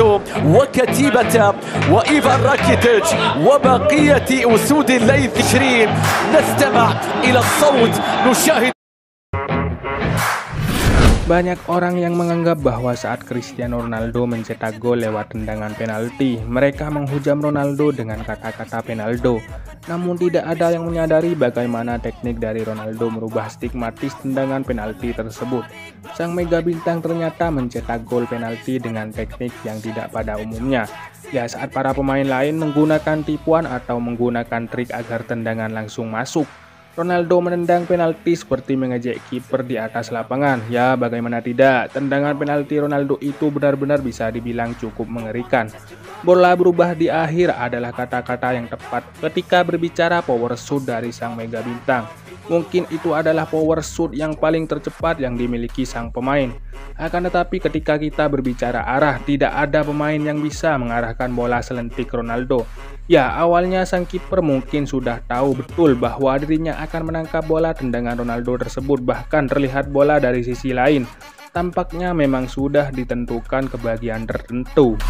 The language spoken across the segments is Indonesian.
رونالدو وكتيبة وإيفان راكيتيتش وبقية أسود الليل 20 نستمع إلى الصوت. نشاهد Banyak orang yang menganggap bahwa saat Cristiano Ronaldo mencetak gol lewat tendangan penalti, mereka menghujam Ronaldo dengan kata-kata penaldo. Namun tidak ada yang menyadari bagaimana teknik dari Ronaldo merubah stigmatis tendangan penalti tersebut. Sang mega bintang ternyata mencetak gol penalti dengan teknik yang tidak pada umumnya. Ya saat para pemain lain menggunakan tipuan atau menggunakan trik agar tendangan langsung masuk. Ronaldo menendang penalti seperti mengejek kiper di atas lapangan. Ya, bagaimana tidak? Tendangan penalti Ronaldo itu benar-benar bisa dibilang cukup mengerikan. Bola berubah di akhir adalah kata-kata yang tepat ketika berbicara power shoot dari sang mega bintang. Mungkin itu adalah power shoot yang paling tercepat yang dimiliki sang pemain. Akan tetapi ketika kita berbicara arah, tidak ada pemain yang bisa mengarahkan bola selentik Ronaldo. Ya, awalnya sang kiper mungkin sudah tahu betul bahwa dirinya akan menangkap bola tendangan Ronaldo tersebut, bahkan terlihat bola dari sisi lain. Tampaknya memang sudah ditentukan kebahagiaan tertentu.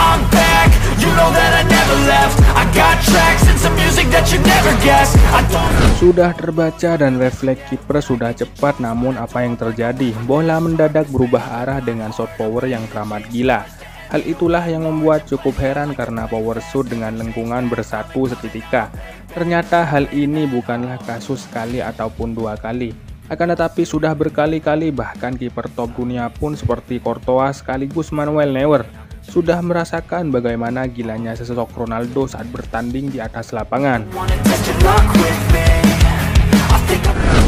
I'm back, you know that I never left Sudah terbaca dan refleks kiper sudah cepat namun apa yang terjadi? Bola mendadak berubah arah dengan shot power yang teramat gila Hal itulah yang membuat cukup heran karena power shoot dengan lengkungan bersatu seketika. Ternyata hal ini bukanlah kasus sekali ataupun dua kali. Akan tetapi sudah berkali-kali bahkan kiper top dunia pun seperti Courtois sekaligus Manuel Neuer sudah merasakan bagaimana gilanya sesosok Ronaldo saat bertanding di atas lapangan.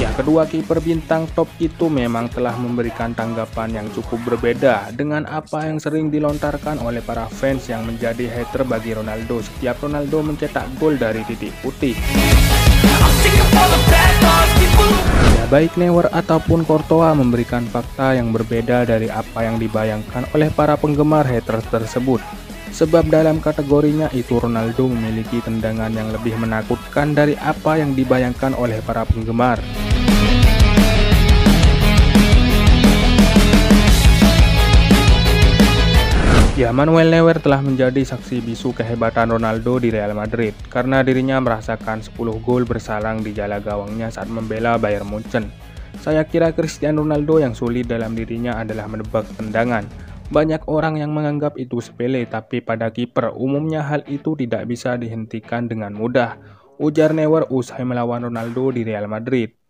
Ya, kedua kiper bintang top itu memang telah memberikan tanggapan yang cukup berbeda dengan apa yang sering dilontarkan oleh para fans yang menjadi hater bagi Ronaldo setiap Ronaldo mencetak gol dari titik putih. Baik Neuer ataupun Courtois memberikan fakta yang berbeda dari apa yang dibayangkan oleh para penggemar haters tersebut. Sebab dalam kategorinya itu Ronaldo memiliki tendangan yang lebih menakutkan dari apa yang dibayangkan oleh para penggemar. Ya, Manuel Neuer telah menjadi saksi bisu kehebatan Ronaldo di Real Madrid karena dirinya merasakan 10 gol bersalang di jala gawangnya saat membela Bayern Munchen. Saya kira Cristiano Ronaldo yang sulit dalam dirinya adalah menebak tendangan. Banyak orang yang menganggap itu sepele, tapi pada kiper umumnya hal itu tidak bisa dihentikan dengan mudah. Ujar Neuer usai melawan Ronaldo di Real Madrid.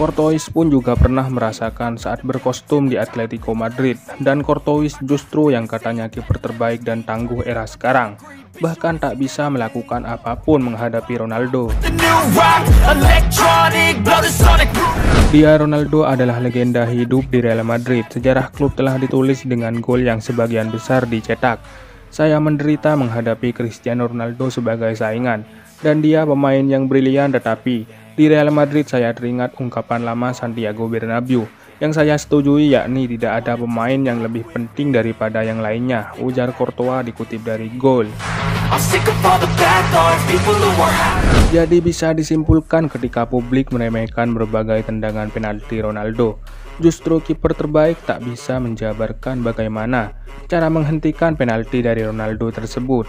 Courtois pun juga pernah merasakan saat berkostum di Atletico Madrid dan Courtois justru yang katanya kiper terbaik dan tangguh era sekarang bahkan tak bisa melakukan apa pun menghadapi Ronaldo. Dia Ronaldo adalah legenda hidup di Real Madrid. Sejarah klub telah ditulis dengan gol yang sebagian besar dicetak. Saya menderita menghadapi Cristiano Ronaldo sebagai saingan dan dia pemain yang brilian tetapi di Real Madrid saya teringat ungkapan lama Santiago Bernabeu yang saya setujui yakni tidak ada pemain yang lebih penting daripada yang lainnya, ujar Courtois dikutip dari Gol. Jadi bisa disimpulkan ketika publik meremehkan berbagai tendangan penalti Ronaldo, justru kiper terbaik tak bisa menjabarkan bagaimana cara menghentikan penalti dari Ronaldo tersebut.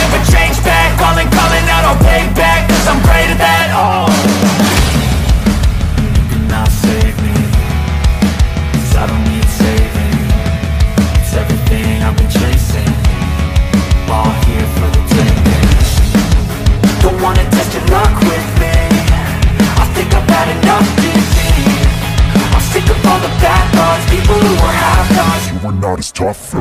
It's tough.